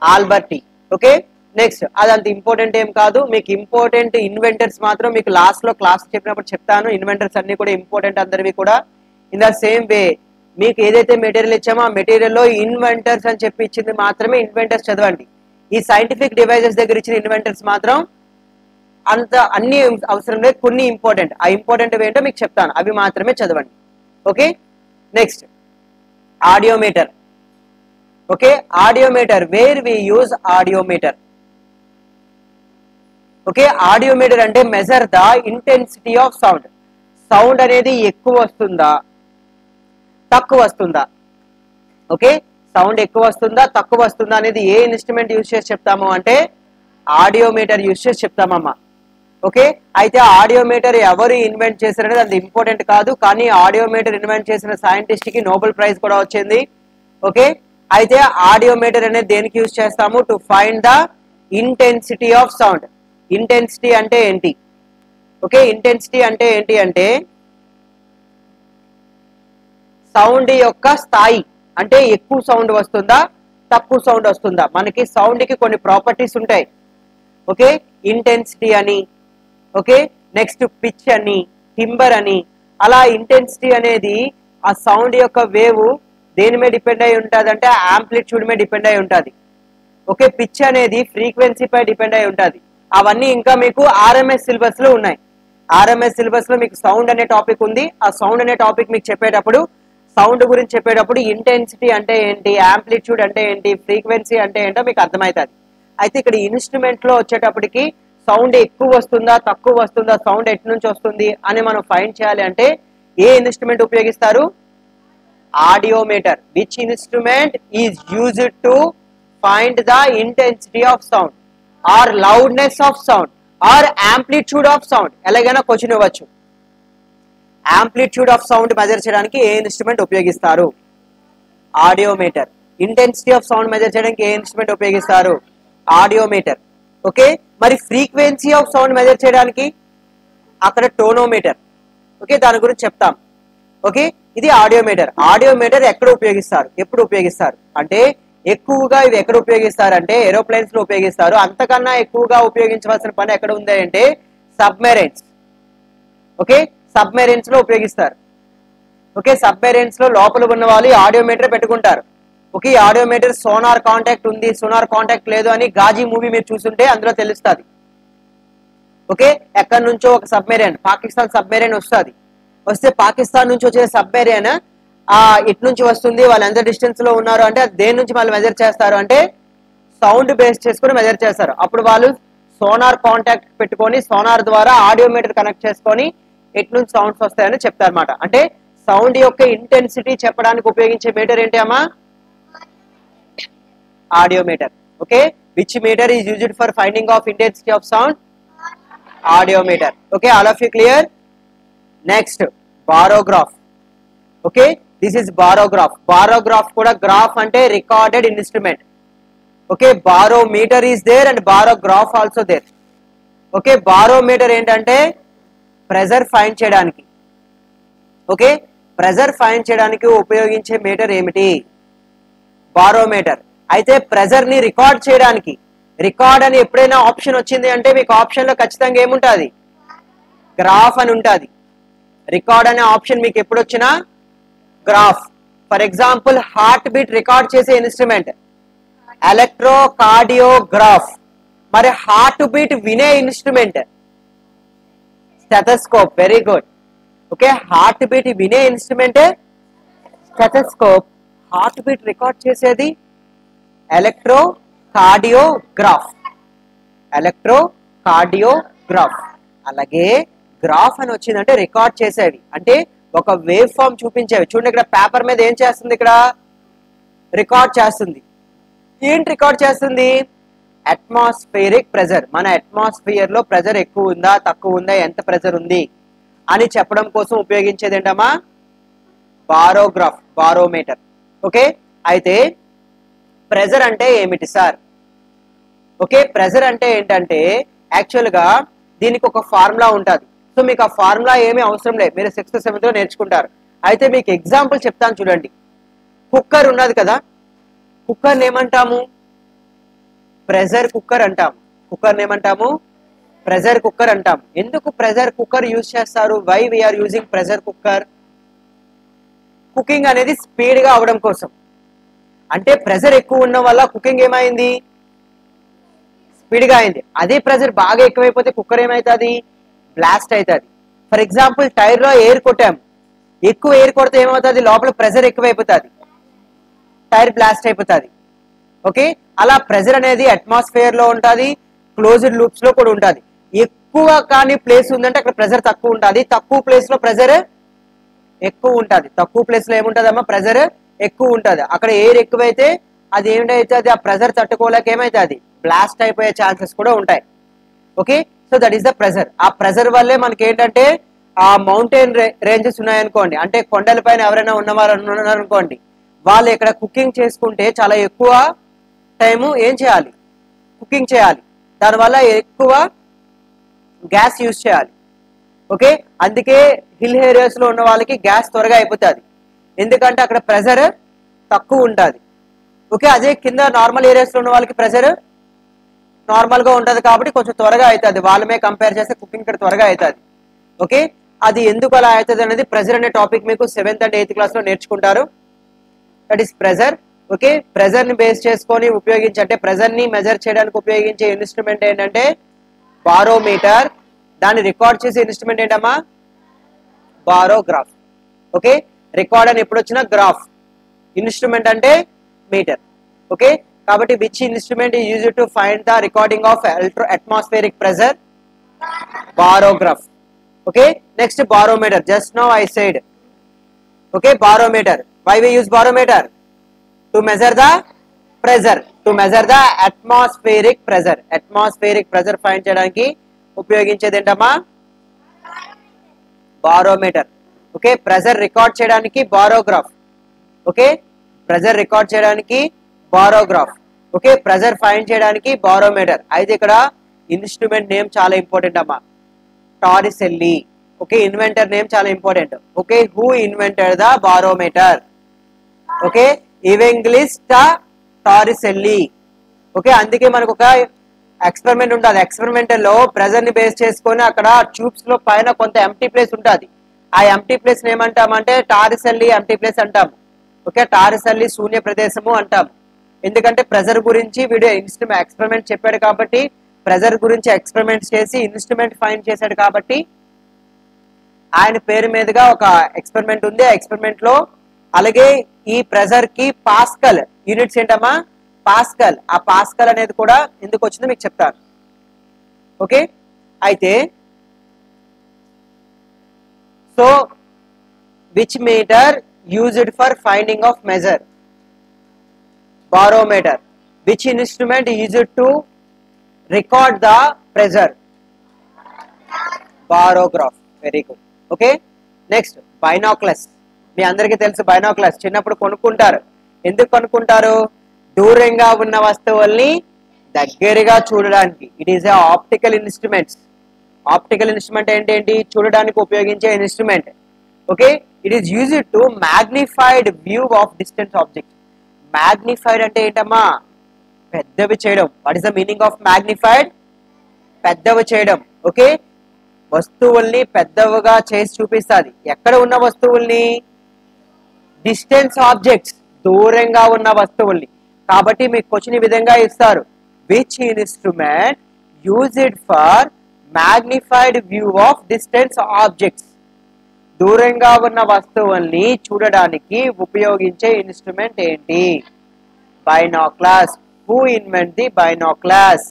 Alberti okay next అదంత ఇంపార్టెంట్ ఏం కాదు. మీకు ఇంపార్టెంట్ ఇన్వెంటర్స్ మాత్రం మీకు లాస్ట్లో క్లాస్ చెప్పినప్పుడు చెప్తాను. ఇన్వెంటర్స్ అన్ని కూడా ఇంపార్టెంట్ అందరివి కూడా. ఇన్ ద సేమ్ వే మీకు ఏదైతే మెటీరియల్ ఇచ్చామో ఆ మెటీరియల్లో ఇన్వెంటర్స్ అని చెప్పి ఇచ్చింది మాత్రమే ఇన్వెంటర్స్ చదవండి. ఈ సైంటిఫిక్ డివైజెస్ దగ్గర ఇచ్చిన ఇన్వెంటర్స్ మాత్రం అంత అన్ని అవసరం లేదు కొన్ని ఇంపార్టెంట్ ఆ ఇంపార్టెంట్ ఏంటో మీకు చెప్తాను. అవి మాత్రమే చదవండి. Okay next audiometer okay? Audiometer. Where we use audiometer? Okay? Audiometer అంటే measure the intensity of sound sound అనేది ఎక్కువ వస్తుందా? తక్కువ వస్తుందా? ఓకే? సౌండ్ ఎక్కువ వస్తుందా? తక్కువ వస్తుందా అనేది ఏ ఇన్స్ట్రుమెంట్ యూజ్ చేసి చెప్తాము అంటే ఆడియోమీటర్ యూజ్ చేసి చెప్తామమ్మా. ఓకే? అయితే ఆడియోమీటర్ ఎవరు ఇన్వెంట్ చేశారనేది అది ఇంపార్టెంట్ కాదు కానీ ఆడియోమీటర్ ఇన్వెంట్ చేసిన సైంటిస్ట్కి నోబెల్ ప్రైజ్ కూడా వచ్చింది. ఓకే? అయితే ఆడియోమీటర్ అనేది దేనికి యూజ్ చేస్తాము? To find the intensity of sound. Intensity అంటే ఏంటి? ఓకే ఇంటెన్సిటీ అంటే ఏంటి అంటే సౌండ్ యొక్క స్థాయి. అంటే ఎక్కువ సౌండ్ వస్తుందా? తక్కువ సౌండ్ వస్తుందా? మనకి సౌండ్కి కొన్ని ప్రాపర్టీస్ ఉంటాయి. ఓకే ఇంటెన్సిటీ అని. ఓకే నెక్స్ట్ పిచ్ అని టింబర్ అని. అలా ఇంటెన్సిటీ అనేది ఆ సౌండ్ యొక్క వేవ్ దేని మీద డిపెండ్ అయి ఉంటుంది అంటే ఆంప్లిట్యూడ్ మీద డిపెండ్ అయి ఉంటుంది. ఓకే పిచ్ అనేది ఫ్రీక్వెన్సీపై డిపెండ్ అయి ఉంటుంది. అవన్నీ ఇంకా మీకు ఆర్ఎంఎస్ సిలబస్లో ఉన్నాయి. ఆర్ఎంఎస్ సిలబస్లో మీకు సౌండ్ అనే టాపిక్ ఉంది. ఆ సౌండ్ అనే టాపిక్ మీకు చెప్పేటప్పుడు సౌండ్ గురించి చెప్పేటప్పుడు ఇంటెన్సిటీ అంటే ఏంటి యాంప్లిట్యూడ్ అంటే ఏంటి ఫ్రీక్వెన్సీ అంటే ఏంటో మీకు అర్థమవుతుంది అయితే ఇక్కడ ఇన్స్ట్రుమెంట్లో వచ్చేటప్పటికి సౌండ్ ఎక్కువ వస్తుందా తక్కువ వస్తుందా సౌండ్ ఎటు నుంచి వస్తుంది అని మనం ఫైండ్ చేయాలి అంటే ఏ ఇన్స్ట్రుమెంట్ ఉపయోగిస్తారు? Audiometer. Which instrument is use to find the intensity of sound or loudness of sound or amplitude of sound ఎలాగైనా క్వశ్చన్ ఇవ్వచ్చు. యాంప్లిట్యూడ్ ఆఫ్ సౌండ్ మెజర్ చేయడానికి ఏ ఇన్స్ట్రుమెంట్ ఉపయోగిస్తారు? Audiometer intensity of sound measure చేయడానికి ఏ instrument ఉపయోగిస్తారు? Audiometer okay మరి frequency of sound measure చేయడానికి అక్కడ టోనోమీటర్ ఓకే దాని గురించి చెప్తాం. ఓకే ఇది ఆడియోమీటర్ ఆడియోమీటర్ ఎక్కడ ఉపయోగిస్తారు? ఎప్పుడు ఉపయోగిస్తారు? అంటే ఎక్కువగా ఇది ఎక్కడ ఉపయోగిస్తారు అంటే ఏరోప్లేన్స్లో ఉపయోగిస్తారు. అంతకన్నా ఎక్కువగా ఉపయోగించవలసిన పని ఎక్కడ ఉంది అంటే సబ్మెరైన్స్ ఓకే? సబ్మెరైన్స్లో ఉపయోగిస్తారు. ఓకే? సబ్మెరైన్స్లో లోపల ఉన్న వాళ్ళు ఈ ఆడియోమీటర్ పెట్టుకుంటారు. ఓకే? ఈ ఆడియోమీటర్ సోనార్ కాంటాక్ట్ ఉంది. సోనార్ కాంటాక్ట్ లేదు అని గాజీ మూవీ మీరు చూస్తుంటే అందులో తెలుస్తుంది. ఓకే? ఎక్కడి నుంచో ఒక సబ్మెరైన్ పాకిస్తాన్ సబ్మెరైన్ వస్తుంది. వస్తే పాకిస్తాన్ నుంచి వచ్చే సబ్మెరైన్ ఆ ఇటు నుంచి వస్తుంది వాళ్ళు ఎంత డిస్టెన్స్లో ఉన్నారు అంటే దేని నుంచి వాళ్ళు మెజర్ చేస్తారు అంటే సౌండ్ బేస్ చేసుకుని మెజర్ చేస్తారు. అప్పుడు వాళ్ళు సోనార్ కాంటాక్ట్ పెట్టుకొని సోనార్ ద్వారా ఆడియోమీటర్ కనెక్ట్ చేసుకొని ఎటు నుంచి సౌండ్స్ వస్తాయని చెప్తారన్నమాట. అంటే సౌండ్ యొక్క ఇంటెన్సిటీ చెప్పడానికి ఉపయోగించే మీటర్ ఏంటి అమ్మా? Audiometer okay which meter is used for finding of intensity of sound audiometer okay all of you clear next barograph okay this is barograph barograph కూడా గ్రాఫ్ అంటే recorded instrument okay barometer is there and barograph also there okay barometer ఏంటంటే pressure find చేయడానికి. Okay pressure find చేయడానికి ఉపయోగించే meter ఏమిటి? Barometer అయితే ప్రెజర్ని record చేయడానికి. Record అని ఎప్పుడైనా ఆప్షన్ వచ్చింది అంటే మీకు ఆప్షన్లో ఖచ్చితంగా ఏముంటుంది? గ్రాఫ్ అని ఉంటుంది. రికార్డ్ అనే ఆప్షన్ మీకు ఎప్పుడు వచ్చినా graph. For example heart beat record చేసే ఇన్స్ట్రుమెంట్. ఎలక్ట్రో కార్డియోగ్రాఫ్ మరి హార్ట్ బీట్ వినే instrument. Stethoscope. Very good. Okay heart beat వినే instrument. Stethoscope. Heart beat record చేసేది? ఎలక్ట్రో కార్డియోగ్రాఫ్ ఎలక్ట్రో కార్డియోగ్రాఫ్ అలాగే గ్రాఫ్ అని వచ్చిందంటే రికార్డ్ చేసేవి. అంటే ఒక వేవ్ ఫామ్ చూపించేవి. చూడండి ఇక్కడ పేపర్ మీద ఏం చేస్తుంది ఇక్కడ? రికార్డ్ చేస్తుంది. ఏంటి రికార్డ్ చేస్తుంది? Atmospheric pressure. మన అట్మాస్ఫియర్లో ప్రెజర్ ఎక్కువ ఉందా తక్కువ ఉందా ఎంత ప్రెజర్ ఉంది అని చెప్పడం కోసం ఉపయోగించేది ఏంటమ్మా? Barograph barometer. ఓకే? అయితే ప్రెజర్ అంటే ఏమిటి సార్? ఓకే? ప్రెజర్ అంటే ఏంటంటే యాక్చువల్గా దీనికి ఒక ఫార్ములా ఉంటుంది. సో మీకు ఆ ఫార్ములా ఏమీ అవసరం లేదు. మీరు సిక్స్త్ సెవెంత్లో నేర్చుకుంటారు. అయితే మీకు ఎగ్జాంపుల్ చెప్తాను చూడండి. కుక్కర్ ఉన్నది కదా? కుక్కర్ ఏమంటాము? ప్రెజర్ కుక్కర్ అంటాము. కుక్కర్ ఏమంటాము? ప్రెజర్ కుక్కర్ అంటాము. ఎందుకు ప్రెజర్ కుక్కర్ యూజ్ చేస్తారు? Why we are using pressure cooker? Cooking అనేది స్పీడ్గా అవడం కోసం. అంటే ప్రెజర్ ఎక్కువ ఉన్న వల్ల కుకింగ్ ఏమైంది? స్పీడ్గా అయింది. అదే ప్రెజర్ బాగా ఎక్కువైపోతే కుక్కర్ ఏమవుతుంది బ్లాస్ట్ అవుతుంది. ఫర్ ఎగ్జాంపుల్ టైర్లో ఎయిర్ కొట్టాము ఎక్కువ ఎయిర్ కొడితే ఏమవుతుంది? లోపల ప్రెజర్ ఎక్కువైపోతుంది. టైర్ బ్లాస్ట్ అయిపోతుంది. ఓకే అలా ప్రెజర్ అనేది అట్మాస్ఫియర్లో ఉంటుంది క్లోజ్డ్ లూప్స్లో కూడా ఉంటుంది. ఎక్కువ కానీ ప్లేస్ ఉందంటే అక్కడ ప్రెజర్ తక్కువ ఉంటుంది. తక్కువ ప్లేస్లో ప్రెజర్ ఎక్కువ ఉంటుంది. తక్కువ ప్లేస్లో ఏముంటదమ్మా? ప్రెజర్ ఎక్కువ ఉంటుంది. అక్కడ ఎయిర్ ఎక్కువైతే అది ఏమిటైతే ఆ ప్రెజర్ తట్టుకోలేక ఏమైతుంది బ్లాస్ట్ అయిపోయే ఛాన్సెస్ కూడా ఉంటాయి. Okay so that is the pressure ఆ ప్రెజర్ వల్లే మనకి ఏంటంటే ఆ మౌంటైన్ రేంజెస్ ఉన్నాయనుకోండి. అంటే కొండలపైన ఎవరైనా ఉన్నవారు ఉన్నారనుకోండి వాళ్ళు ఇక్కడ కుకింగ్ చేసుకుంటే చాలా ఎక్కువ టైము ఏం చేయాలి? కుకింగ్ చేయాలి. దానివల్ల ఎక్కువ గ్యాస్ యూజ్ చేయాలి. ఓకే అందుకే హిల్ ఏరియాస్లో ఉన్న వాళ్ళకి గ్యాస్ త్వరగా అయిపోతుంది. ఎందుకంటే అక్కడ ప్రెజర్ తక్కువ ఉంటుంది ఓకే అదే కింద నార్మల్ ఏరియాస్లో ఉన్న వాళ్ళకి ప్రెజర్ నార్మల్గా ఉంటది కాబట్టి కొంచెం త్వరగా అవుతుంది. వాళ్ళమే కంపేర్ చేస్తే కుకింగ్ ఇక్కడ త్వరగా అవుతుంది. ఓకే? అది ఎందుకు అలా అవుతుంది అనేది ప్రెజర్ అనే టాపిక్ మీకు సెవెంత్ అండ్ ఎయిత్ క్లాస్లో నేర్చుకుంటారు. That is pressure okay? ప్రెజర్ని base చేసుకొని ఉపయోగించి అంటే ప్రెజర్ని మెజర్ చేయడానికి ఉపయోగించే ఇన్స్ట్రుమెంట్ ఏంటంటే బారోమీటర్ దాన్ని రికార్డ్ చేసే ఇన్స్ట్రుమెంట్ ఏంటమ్మా? Barograph okay? రికార్డ్ అని ఎప్పుడు వచ్చినా గ్రాఫ్ ఇన్స్ట్రుమెంట్ అంటే మీటర్ ఓకే? కాబట్టి which instrument use to find the recording of atmospheric pressure barograph okay next barometer just know aside okay barometer why we use barometer to measure the pressure to measure the atmospheric pressure atmospheric pressure find చేయడానికి ఉపయోగించేది ఏంటమ్మా? Barometer okay pressure record చేయడానికి barograph okay pressure record చేయడానికి barograph okay pressure find చేయడానికి barometer అయితే ఇక్కడ instrument name చాలా important అమ్మా. టారిసెల్లి ఓకే ఇన్వెంటర్ నేమ్ చాలా important okay who inventor the barometer okay Evangelista Torricelli okay అందుకే మనకు ఒక ఎక్స్పెరిమెంట్ ఉంటుంది ఎక్స్పెరిమెంట్లో ప్రెజర్ని బేస్ చేసుకొని అక్కడ ట్యూబ్స్లో పైన కొంత ఎంటీ ప్లేస్ ఉంటుంది ఆ ఎంటీ ప్లేస్ ఏమంటామంటే టారిసల్లి ఎంటీ ప్లేస్ అంటాం ఓకే టారిసల్లి శూన్య ప్రదేశము అంటాం ఎందుకంటే ప్రెజర్ గురించి వీడియో ఇన్స్ట్రుమెంట్ ఎక్స్పెరిమెంట్ చెప్పాడు కాబట్టి ప్రెజర్ గురించి ఎక్స్పెరిమెంట్ చేసి ఇన్స్ట్రుమెంట్ ఫైండ్ చేశాడు కాబట్టి ఆయన పేరు మీదుగా ఒక ఎక్స్పెరిమెంట్ ఉంది. ఆ ఎక్స్పెరిమెంట్లో అలాగే ఈ ప్రెజర్కి పాస్కల్ యూనిట్స్ ఏంటమ్మా? పాస్కల్. ఆ పాస్కల్ అనేది కూడా ఎందుకు వచ్చిందో మీకు చెప్తాను. ఓకే? అయితే so which meter used for finding of measure barometer which instrument used to record the pressure? Barograph. Very good. Okay? Next binoculars. మీ అందరికీ తెలుసు బైనాక్లస్ చిన్నప్పుడు కొనుక్కుంటారు. ఎందుకు కొనుక్కుంటారు? దూరంగా ఉన్న వస్తువుల్ని దగ్గరగా చూడడానికి. It is a optical instruments optical instrument ఏంటి? చూడడానికి ఉపయోగించే instrument okay it is used to magnified view of distance object magnified అంటే ఏంటమ్మా? పెద్దవి చేయడం. What is the meaning of magnified పెద్దవి చేయడం. ఓకే వస్తువుల్ని పెద్దవిగా చేసి చూపిస్తుంది. ఎక్కడ ఉన్న వస్తువుల్ని? డిస్టెన్స్ ఆబ్జెక్ట్స్ దూరంగా ఉన్న వస్తువుల్ని. కాబట్టి మీకు క్వశ్చన్ ఈ విధంగా ఇస్తారు. Which instrument used for magnified view of distance objects దూరంగా ఉన్న వస్తువుల్ని చూడడానికి ఉపయోగించే ఇన్స్ట్రుమెంట్ ఏంటి? Binoculars. Who invent the binoculars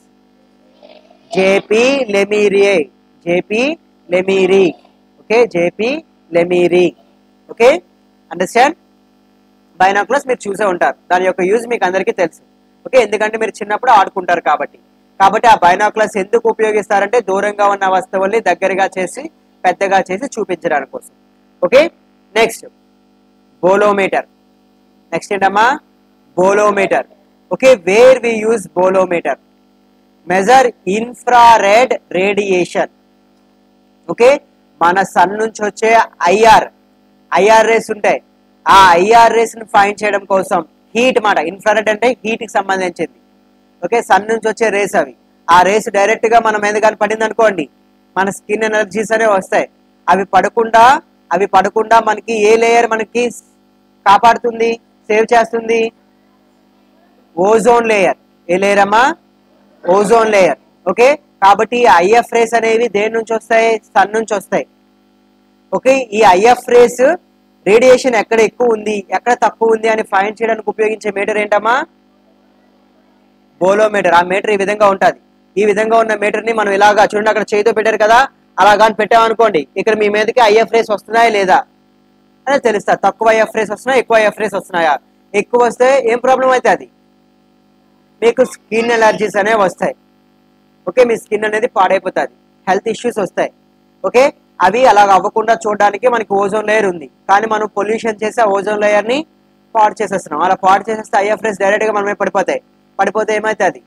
JP Lemiere JP Lemiere okay JP Lemiere okay understand binoculars మీరు చూసే ఉంటారు. దాని యొక్క యూజ్ మీకు అందరికీ తెలుసు. ఓకే ఎందుకంటే మీరు చిన్నప్పుడు ఆడుకుంటారు కాబట్టి. కాబట్టి ఆ బైనోక్లాస్ ఎందుకు ఉపయోగిస్తారంటే దూరంగా ఉన్న వస్తువుల్ని దగ్గరగా చేసి పెద్దగా చేసి చూపించడానికి కోసం. ఓకే? నెక్స్ట్ బోలోమీటర్ నెక్స్ట్ ఏంటమ్మా? Bolometer okay? Where we use bolometer measure infrared radiation okay? మన సన్ నుంచి వచ్చే ఐఆర్ ఐఆర్ రేస్ ఉంటాయి. ఆ ఐఆర్ రేస్ని ఫైండ్ చేయడం కోసం హీట్ మాట. ఇన్ఫ్రారెడ్ అంటే హీట్కి సంబంధించింది. ఓకే? సన్ నుంచి వచ్చే రేస్ అవి. ఆ రేస్ డైరెక్ట్గా మన మీద కానీ పడింది అనుకోండి మన స్కిన్ ఎనర్జీస్ అనేవి వస్తాయి. అవి పడకుండా అవి పడకుండా మనకి ఏ లేయర్ మనకి కాపాడుతుంది సేవ్ చేస్తుంది? Ozone layer. ఏ లేయర్ అమ్మా? Ozone layer. ఓకే? కాబట్టి ఐఎఫ్ రేస్ అనేవి దేని నుంచి వస్తాయి? సన్ నుంచి వస్తాయి. ఓకే? ఈ ఐఎఫ్ రేస్ రేడియేషన్ ఎక్కడ ఎక్కువ ఉంది ఎక్కడ తక్కువ ఉంది అని ఫైండ్ చేయడానికి ఉపయోగించే మీటర్ ఏంటమ్మా? బోలోమీటర్. ఆ మీటర్ ఈ విధంగా ఉంటుంది. ఈ విధంగా ఉన్న మీటర్ని మనం ఇలాగా చూడండి అక్కడ చేతితో పెట్టారు కదా? అలా కానీ పెట్టామనుకోండి ఇక్కడ మీ మీదకి ఐఎఫ్ రేస్ వస్తున్నాయా లేదా? అని తెలుస్తా తక్కువ ఐఎఫ్ రేస్ వస్తున్నాయా ఎక్కువ ఐఎఫ్ రేస్ వస్తున్నాయా? ఎక్కువ వస్తే ఏం ప్రాబ్లం అయితే అది? మీకు స్కిన్ ఎలర్జీస్ అనేవి వస్తాయి. ఓకే మీ స్కిన్ అనేది పాడైపోతుంది. హెల్త్ ఇష్యూస్ వస్తాయి. ఓకే అవి అలా అవ్వకుండా చూడడానికి మనకి ఓజోన్ లేయర్ ఉంది. కానీ మనం పొల్యూషన్ చేసి ఓజోన్ లేయర్ని పాడు చేసేస్తున్నాం. అలా పాడు చేసేస్తే ఐఎఫ్ఎస్ డైరెక్ట్గా మనమే పడిపోతాయి. పడిపోతే ఏమవుతుంది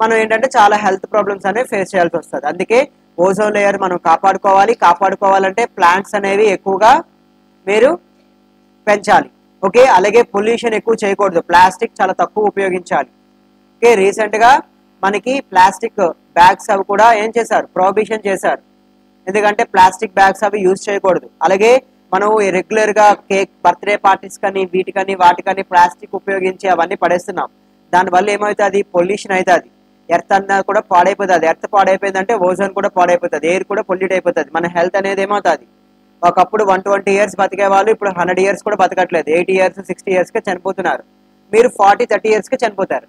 మనం ఏంటంటే చాలా హెల్త్ ప్రాబ్లమ్స్ అనేవి ఫేస్ చేయాల్సి వస్తుంది. అందుకే ఓజోన్ లేయర్ మనం కాపాడుకోవాలి. కాపాడుకోవాలంటే ప్లాంట్స్ అనేవి ఎక్కువగా మీరు పెంచాలి. ఓకే అలాగే పొల్యూషన్ ఎక్కువ చేయకూడదు. ప్లాస్టిక్ చాలా తక్కువ ఉపయోగించాలి. ఓకే రీసెంట్గా మనకి ప్లాస్టిక్ బ్యాగ్స్ అవి కూడా ఏం చేశారు? ప్రోహిబిషన్ చేశారు. ఎందుకంటే ప్లాస్టిక్ బ్యాగ్స్ అవి యూజ్ చేయకూడదు. అలాగే మనం రెగ్యులర్గా కేక్ బర్త్డే పార్టీస్ కానీ వీటికని వాటికని ప్లాస్టిక్ ఉపయోగించి అవన్నీ పడేస్తున్నాం. దానివల్ల ఏమవుతుంది? పొల్యూషన్ అవుతుంది. ఎర్త్ అన్న కూడా పాడైపోతుంది. ఎర్త్ పాడైపోయిందంటే ఓజోన్ కూడా పాడైపోతుంది. ఎయిర్ కూడా పొల్యూట్ అయిపోతుంది. మన హెల్త్ అనేది ఏమవుతుంది? ఒకప్పుడు వన్ ట్వంటీ ఇయర్స్ బతికే వాళ్ళు ఇప్పుడు హండ్రెడ్ ఇయర్స్ కూడా బతకట్లేదు. ఎయిటీ ఇయర్స్ సిక్స్టీ ఇయర్స్కే చనిపోతున్నారు. మీరు ఫార్టీ థర్టీ ఇయర్స్కే చనిపోతారు.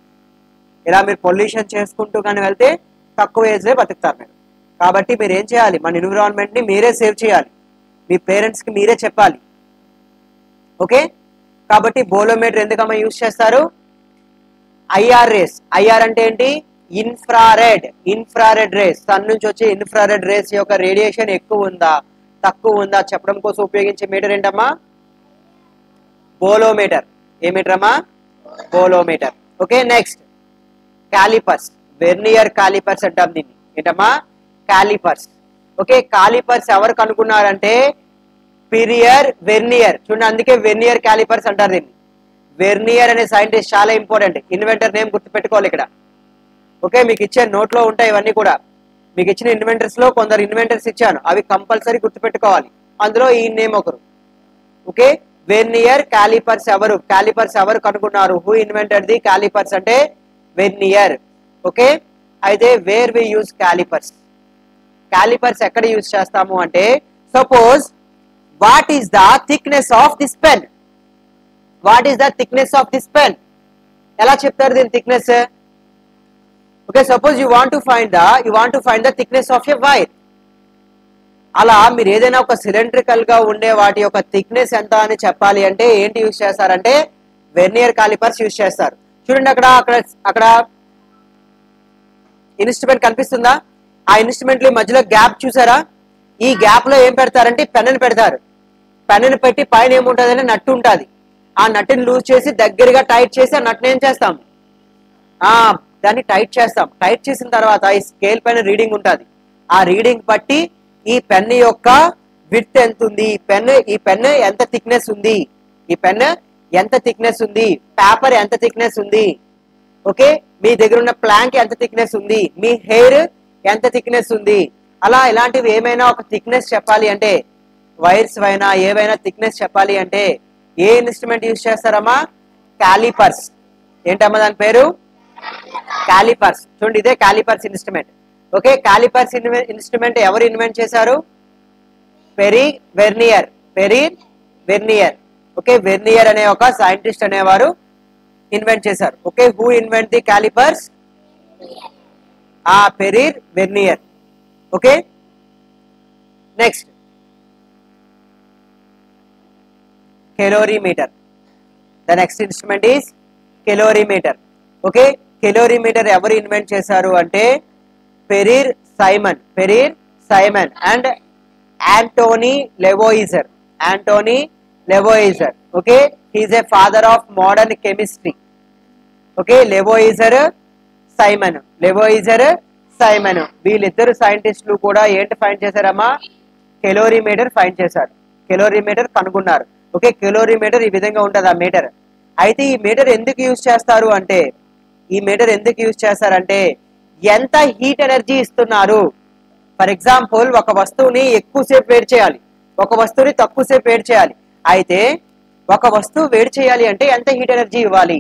ఇలా మీరు పొల్యూషన్ చేసుకుంటూ కానీ వెళ్తే తక్కువ ఏజ్లే బతుకుతారు మీరు. కాబట్టి మీరు ఏం చేయాలి? మన ఎన్విరాన్మెంట్ని మీరే సేవ్ చేయాలి. మీ పేరెంట్స్కి మీరే చెప్పాలి. ఓకే? కాబట్టి బోలోమీటర్ ఎందుకమ్మా యూజ్ చేస్తారు? IR race. ఐఆర్ అంటే ఏంటి? Infrared infrared race. సన్ నుంచి వచ్చే ఇన్ఫ్రారెడ్ రేస్ యొక్క రేడియేషన్ ఎక్కువ ఉందా? తక్కువ ఉందా? చెప్పడం కోసం ఉపయోగించే మీటర్ ఏంటమ్మా? బోలోమీటర్. ఏ మీటర్ అమ్మా bolometer. Okay next. Calipers vernier calipers అంటాం దీన్ని. ఏంటమ్మా? క్యాలిపర్స్ ఓకే క్యాలిపర్స్ ఎవరు కనుక్కున్నారంటే? పిరియర్ వెర్నియర్. చూడండి అందుకే వెర్నియర్ క్యాలిపర్స్ అంటారు దీన్ని. వెర్నియర్ అనే సైంటిస్ట్ చాలా ఇంపార్టెంట్. ఇన్వెంటర్ నేమ్ గుర్తుపెట్టుకోవాలి ఇక్కడ. ఓకే మీకు ఇచ్చే నోట్లో ఉంటాయి ఇవన్నీ కూడా. మీకు ఇచ్చిన ఇన్వెంటర్స్లో కొందరు ఇన్వెంటర్స్ ఇచ్చాను. అవి కంపల్సరీ గుర్తుపెట్టుకోవాలి. అందులో ఈ నేమ్ ఒకరు. ఓకే వెర్నియర్ క్యాలిపర్స్ ఎవరు? క్యాలిపర్స్ ఎవరు కనుక్కున్నారు? హూ ఇన్వెంటెడ్ ది క్యాలిపర్స్ అంటే వెర్నియర్ ఓకే అయితే where we use calipers calipers ఎక్కడ యూజ్ చేస్తాము అంటే suppose what is the thickness of this pen what is the thickness of this pen ఎలా చెప్తారు దీని thickness okay suppose you want to find the you want to find the thickness of a wire అలా మీరు ఏదైనా ఒక సిలిండ్రికల్గా ఉండే వాటి యొక్క థిక్నెస్ ఎంత అని చెప్పాలి అంటే ఏంటి యూజ్ చేస్తారంటే వెర్నియర్ కాలిపర్స్ యూజ్ చేస్తారు. చూడండి అక్కడ అక్కడ అక్కడ ఇన్స్ట్రుమెంట్ కనిపిస్తుందా? ఆ ఇన్స్ట్రుమెంట్ మధ్యలో గ్యాప్ చూసారా? ఈ గ్యాప్లో ఏం పెడతారంటే పెన్నుని పెడతారు. పెన్నుని పెట్టి పైన ఏముంటుందంటే నట్టు ఉంటుంది. ఆ నట్టుని లూజ్ చేసి దగ్గరగా టైట్ చేసి ఆ నట్టుని ఏం చేస్తాం? ఆ దాన్ని టైట్ చేస్తాం. టైట్ చేసిన తర్వాత ఈ స్కేల్ పైన రీడింగ్ ఉంటుంది. ఆ రీడింగ్ బట్టి ఈ పెన్ యొక్క విత్ ఎంత ఉంది? ఈ పెన్ ఈ పెన్ ఎంత థిక్నెస్ ఉంది? ఈ పెన్ ఎంత థిక్నెస్ ఉంది? పేపర్ ఎంత థిక్నెస్ ఉంది? ఓకే? మీ దగ్గర ఉన్న ప్లాంక్ ఎంత థిక్నెస్ ఉంది? మీ హెయిర్ ఎంత థిక్నెస్ ఉంది? అలా ఇలాంటివి ఏమైనా ఒక థిక్నెస్ చెప్పాలి అంటే వైర్స్ అయినా ఏవైనా థిక్నెస్ చెప్పాలి అంటే ఏ ఇన్స్ట్రుమెంట్ యూజ్ చేస్తారమ్మా? క్యాలిపర్స్. ఏంటమ్మా దాని పేరు? కాలిపర్స్ చూడండి ఇదే calipers instrument okay calipers instrument ఎవరు ఇన్వెంట్ చేశారు? Pierre Vernier Pierre Vernier okay Vernier అనే ఒక సైంటిస్ట్ అనేవారు ఇన్వెంట్ చేశారు. Okay who invent the calipers uh Pierre Vernier okay next calorimeter the next instrument is calorimeter okay calorimeter ఎవరు invent చేశారు అంటే Pierre Simon Pierre Simon and Antoine Lavoisier Antoine Lavoisier. Okay? He's a father of modern chemistry okay? Lavoisier Simon Lavoisier Simon. వీళ్ళిద్దరు సైంటిస్టులు కూడా ఏంటి find చేశారమ్మా? Calorimeter find చేశారు. Calorimeter కనుగొన్నారు. ఓకే? కెలోరీమీటర్ ఈ విధంగా ఉంటుంది ఆ మీటర్. అయితే ఈ మీటర్ ఎందుకు యూజ్ చేస్తారు అంటే ఈ మీటర్ ఎందుకు యూజ్ చేస్తారంటే ఎంత హీట్ ఎనర్జీ ఇస్తున్నారు. ఫర్ ఎగ్జాంపుల్ ఒక వస్తువుని ఎక్కువసేపు వేడి చేయాలి. ఒక వస్తువుని తక్కువసేపు వేడి చేయాలి. అయితే ఒక వస్తువు వేడి చేయాలి అంటే ఎంత హీట్ ఎనర్జీ ఇవ్వాలి?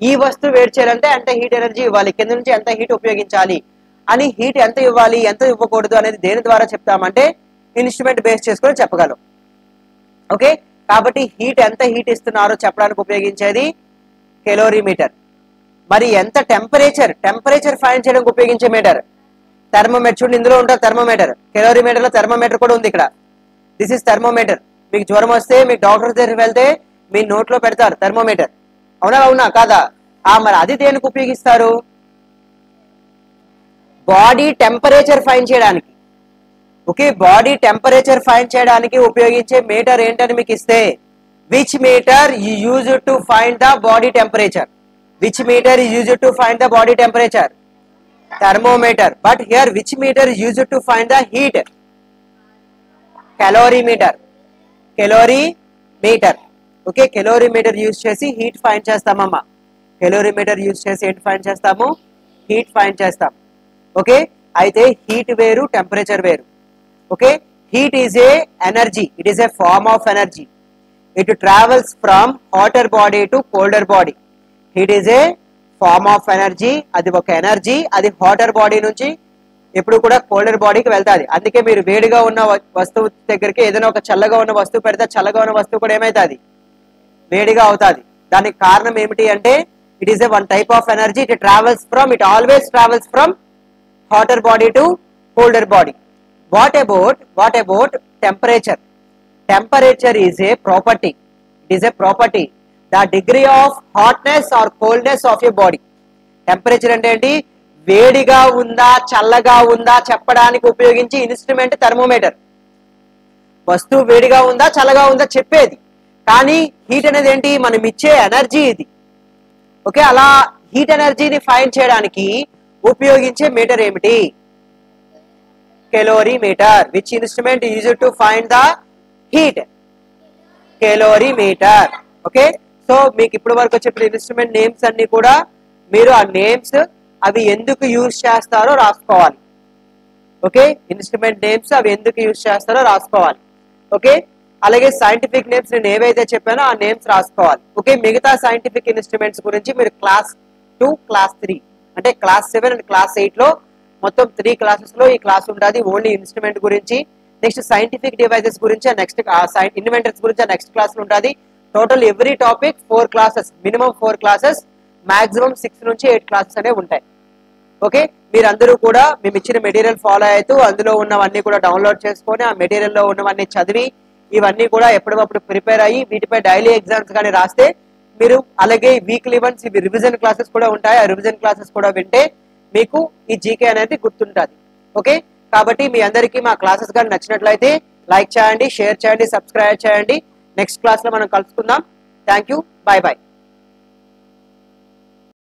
ఈ వస్తువు వేడి చేయాలంటే ఎంత హీట్ ఎనర్జీ ఇవ్వాలి? కింద నుంచి ఎంత హీట్ ఉపయోగించాలి? అని హీట్ ఎంత ఇవ్వాలి? ఎంత ఇవ్వకూడదు అనేది దేని ద్వారా చెప్తామంటే ఇన్స్ట్రుమెంట్ బేస్ చేసుకొని చెప్పగలం. ఓకే? కాబట్టి హీట్ ఎంత హీట్ ఇస్తున్నారో చెప్పడానికి ఉపయోగించేది కెలోరీమీటర్ మరి ఎంత టెంపరేచర్ టెంపరేచర్ ఫైండ్ చేయడానికి ఉపయోగించే మీటర్ థర్మోమీటర్ చూడండి ఇందులో ఉంటుంది థర్మోమీటర్ కెలోరీమీటర్లో థర్మోమీటర్ కూడా ఉంది ఇక్కడ. దిస్ ఇస్ థర్మోమీటర్ మీకు జ్వరం వస్తే మీకు డాక్టర్ దగ్గరికి వెళ్తే మీ నోట్లో పెడతారు థర్మోమీటర్ అవునా అవునా కాదా? ఆ మరి అది దేనికి ఉపయోగిస్తారు? బాడీ టెంపరేచర్ ఫైన్ చేయడానికి. ఓకే బాడీ టెంపరేచర్ ఫైన్ చేయడానికి ఉపయోగించే మీటర్ ఏంటని మీకు ఇస్తే which meter you use to find the body temperature which meter use to find the body temperature thermometer but here which meter use to find the heat calorimeter calorimeter okay calorimeter use చేసి heat find చేస్తామమ్మా calorimeter use చేసి ఏంటి find చేస్తాము? Heat find చేస్తాం. Okay అయితే heat వేరు temperature వేరు. Okay heat is a energy it is a form of energy it travels from hotter body to colder body heat is a form of energy అది ఒక energy అది hotter body నుంచి ఎప్పుడు కూడా colder బాడీకి వెళ్తాది. అందుకే మీరు వేడిగా ఉన్న వస్తువు దగ్గరికి ఏదైనా ఒక చల్లగా ఉన్న వస్తువు పెడితే చల్లగా ఉన్న వస్తువు కూడా ఏమవుతుంది వేడిగా అవుతుంది. దానికి కారణం ఏమిటి అంటే it is a one type of energy it travels from it always travels from hotter body to colder body what about what about temperature temperature is a property it is a property the degree of hotness or coldness of a body. Temperature అంటే ఏంటి వేడిగా ఉందా చల్లగా ఉందా చెప్పడానికి ఉపయోగించే instrument thermometer. వస్తువు వేడిగా ఉందా చల్లగా ఉందా చెప్పేది. కానీ హీట్ అనేది ఏంటి? మనం ఇచ్చే ఎనర్జీ ఇది. ఓకే అలా హీట్ ఎనర్జీని ఫైండ్ చేయడానికి ఉపయోగించే మీటర్ ఏమిటి? Calorimeter which instrument use to find the heat calorimeter okay so మీకు ఇప్పటి వరకు చెప్పిన ఇన్స్ట్రుమెంట్ నేమ్స్ అన్ని కూడా మీరు ఆ నేమ్స్ అవి ఎందుకు యూజ్ చేస్తారో రాసుకోవాలి. ఓకే? ఇన్స్ట్రుమెంట్ నేమ్స్ అవి ఎందుకు యూజ్ చేస్తారో రాసుకోవాలి. ఓకే? అలాగే సైంటిఫిక్ నేమ్స్ నేను ఏవైతే చెప్పానో ఆ నేమ్స్ రాసుకోవాలి. ఓకే? మిగతా సైంటిఫిక్ ఇన్స్ట్రుమెంట్స్ గురించి మీరు క్లాస్ టూ క్లాస్ త్రీ అంటే క్లాస్ సెవెన్ అండ్ క్లాస్ ఎయిట్లో మొత్తం త్రీ క్లాసెస్లో ఈ క్లాస్ ఉంటుంది ఓన్లీ ఇన్స్ట్రుమెంట్ గురించి నెక్స్ట్ సైంటిఫిక్ డివైజెస్ గురించి నెక్స్ట్ ఇన్వెంటర్స్ గురించి నెక్స్ట్ క్లాస్లో ఉంటుంది total every topic four classes minimum four classes maximum six నుంచి ఎయిట్ క్లాసెస్ అనేవి ఉంటాయి. ఓకే మీరందరూ కూడా మేము ఇచ్చిన మెటీరియల్ ఫాలో అవుతూ అందులో ఉన్నవన్నీ కూడా డౌన్లోడ్ చేసుకొని ఆ మెటీరియల్లో ఉన్నవన్నీ చదివి ఇవన్నీ కూడా ఎప్పటికప్పుడు ప్రిపేర్ అయ్యి వీటిపై డైలీ ఎగ్జామ్స్ కానీ రాస్తే మీరు అలాగే వీక్లీ వన్స్ ఇవి రివిజన్ క్లాసెస్ కూడా ఉంటాయి. ఆ రివిజన్ క్లాసెస్ కూడా వింటే మీకు ఈ జీకే అనేది గుర్తుంటుంది. ఓకే కాబట్టి మీ అందరికీ మా క్లాసెస్ కానీ నచ్చినట్లయితే లైక్ చేయండి షేర్ చేయండి సబ్స్క్రైబ్ చేయండి. నెక్స్ట్ క్లాస్లో మనం కలుసుకుందాం. Thank you bye bye